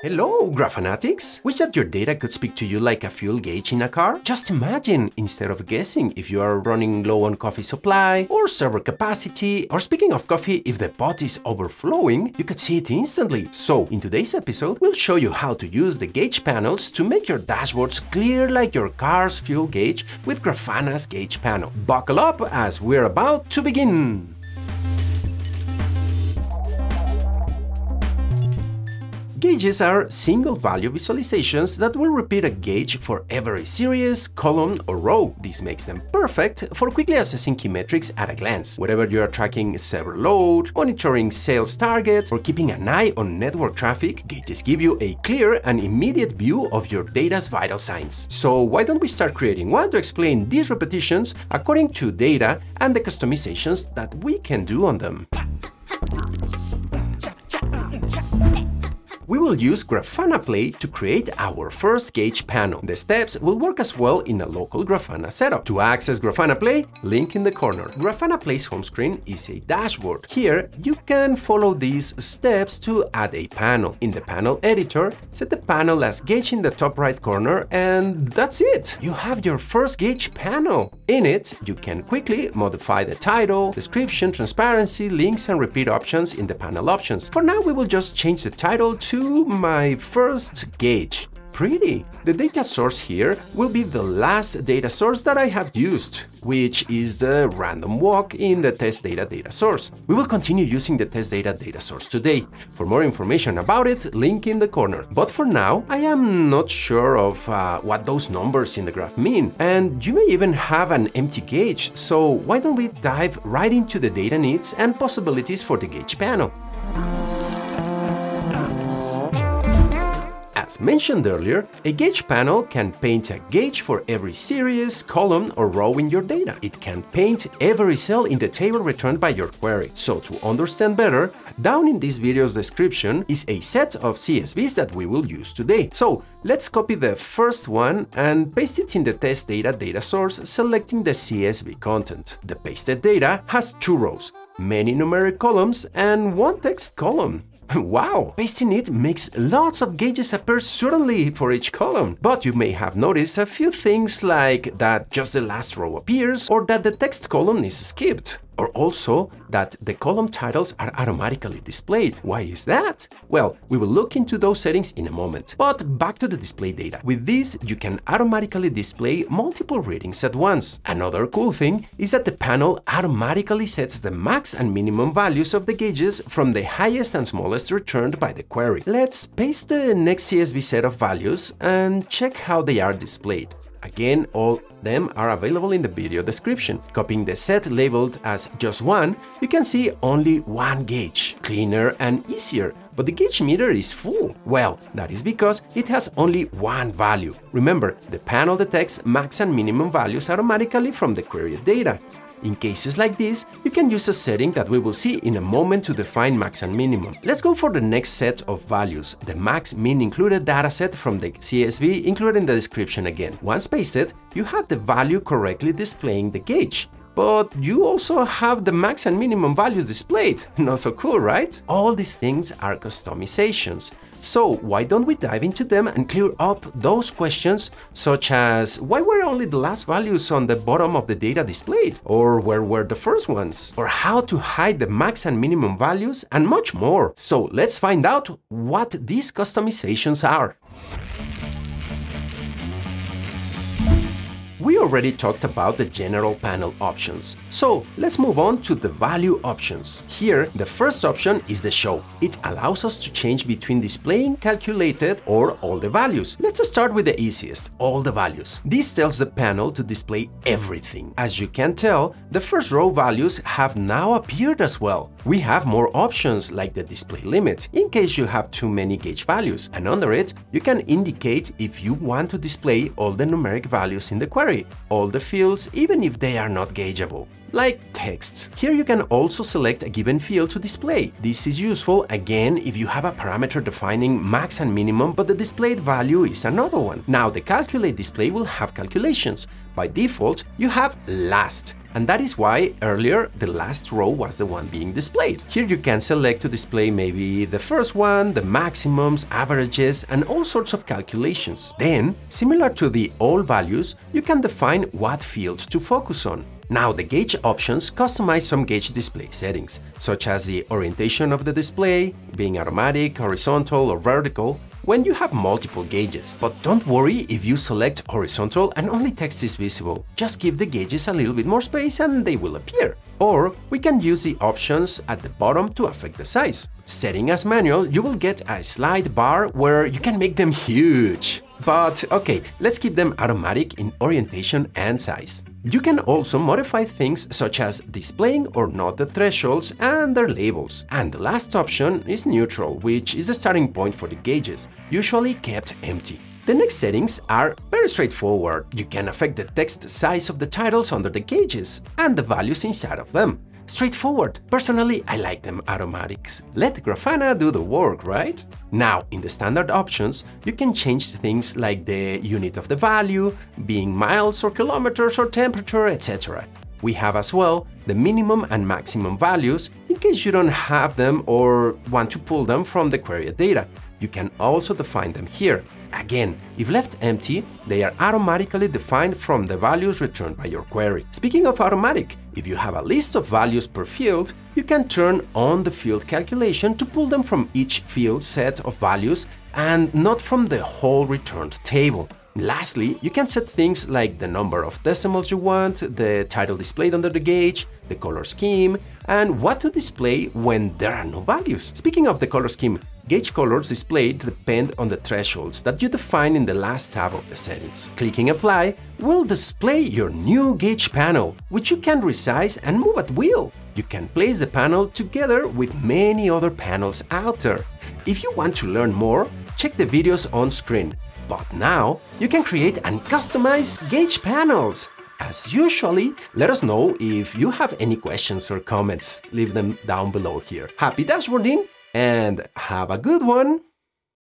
Hello, Graphanatics! Wish that your data could speak to you like a fuel gauge in a car? Just imagine, instead of guessing if you are running low on coffee supply or server capacity, or speaking of coffee, if the pot is overflowing, you could see it instantly. So, in today's episode, we'll show you how to use the gauge panels to make your dashboards clear like your car's fuel gauge with Grafana's gauge panel. Buckle up as we're about to begin! Gauges are single-value visualizations that will repeat a gauge for every series, column, or row. This makes them perfect for quickly assessing key metrics at a glance. Whether you are tracking server load, monitoring sales targets, or keeping an eye on network traffic, gauges give you a clear and immediate view of your data's vital signs. So why don't we start creating one to explain these repetitions according to data and the customizations that we can do on them. We will use Grafana Play to create our first gauge panel. The steps will work as well in a local Grafana setup. To access Grafana Play, link in the corner. Grafana Play's home screen is a dashboard. Here, you can follow these steps to add a panel. In the panel editor, set the panel as gauge in the top right corner and that's it. You have your first gauge panel. In it, you can quickly modify the title, description, transparency, links and repeat options in the panel options. For now, we will just change the title to to my first gauge. Pretty. The data source here will be the last data source that I have used, which is the random walk in the test data data source. We will continue using the test data data source today. For more information about it, link in the corner. But for now, I am not sure of uh, what those numbers in the graph mean, and you may even have an empty gauge, so why don't we dive right into the data needs and possibilities for the gauge panel. As mentioned earlier, a gauge panel can paint a gauge for every series, column, or row in your data. It can paint every cell in the table returned by your query. So to understand better, down in this video's description is a set of CSVs that we will use today. So let's copy the first one and paste it in the test data data source, selecting the CSV content. The pasted data has two rows, many numeric columns and one text column. Wow! Pasting it makes lots of gauges appear suddenly for each column, but you may have noticed a few things like that just the last row appears or that the text column is skipped or also that the column titles are automatically displayed. Why is that? Well, we will look into those settings in a moment. But back to the display data. With this, you can automatically display multiple readings at once. Another cool thing is that the panel automatically sets the max and minimum values of the gauges from the highest and smallest returned by the query. Let's paste the next CSV set of values and check how they are displayed. Again, all them are available in the video description. Copying the set labeled as just one, you can see only one gauge, cleaner and easier, but the gauge meter is full. Well, that is because it has only one value. Remember, the panel detects max and minimum values automatically from the queried data. In cases like this, you can use a setting that we will see in a moment to define max and minimum. Let's go for the next set of values, the max min included dataset from the CSV included in the description again. Once pasted, you have the value correctly displaying the gauge but you also have the max and minimum values displayed. Not so cool, right? All these things are customizations. So why don't we dive into them and clear up those questions such as why were only the last values on the bottom of the data displayed? Or where were the first ones? Or how to hide the max and minimum values and much more. So let's find out what these customizations are. We already talked about the general panel options, so let's move on to the value options. Here, the first option is the show. It allows us to change between displaying calculated or all the values. Let's start with the easiest, all the values. This tells the panel to display everything. As you can tell, the first row values have now appeared as well. We have more options like the display limit, in case you have too many gauge values, and under it, you can indicate if you want to display all the numeric values in the query all the fields even if they are not gaugeable, like texts. Here you can also select a given field to display. This is useful again if you have a parameter defining max and minimum but the displayed value is another one. Now the calculate display will have calculations. By default, you have last and that is why earlier the last row was the one being displayed. Here you can select to display maybe the first one, the maximums, averages, and all sorts of calculations. Then, similar to the all values, you can define what field to focus on. Now the gauge options customize some gauge display settings, such as the orientation of the display, being automatic, horizontal or vertical, when you have multiple gauges. But don't worry if you select horizontal and only text is visible. Just give the gauges a little bit more space and they will appear. Or we can use the options at the bottom to affect the size. Setting as manual, you will get a slide bar where you can make them huge. But okay, let's keep them automatic in orientation and size. You can also modify things such as displaying or not the thresholds and their labels. And the last option is neutral, which is the starting point for the gauges, usually kept empty. The next settings are very straightforward. You can affect the text size of the titles under the gauges and the values inside of them. Straightforward. Personally, I like them automatics. Let Grafana do the work, right? Now, in the standard options, you can change things like the unit of the value, being miles or kilometers or temperature, etc. We have as well the minimum and maximum values in case you don't have them or want to pull them from the query data. You can also define them here. Again, if left empty, they are automatically defined from the values returned by your query. Speaking of automatic, if you have a list of values per field, you can turn on the field calculation to pull them from each field set of values and not from the whole returned table. Lastly, you can set things like the number of decimals you want, the title displayed under the gauge, the color scheme, and what to display when there are no values. Speaking of the color scheme, gauge colors displayed depend on the thresholds that you define in the last tab of the settings. Clicking Apply will display your new gauge panel, which you can resize and move at will. You can place the panel together with many other panels out there. If you want to learn more, check the videos on screen. But now you can create and customize gauge panels. As usually, let us know if you have any questions or comments. Leave them down below here. Happy dashboarding and have a good one!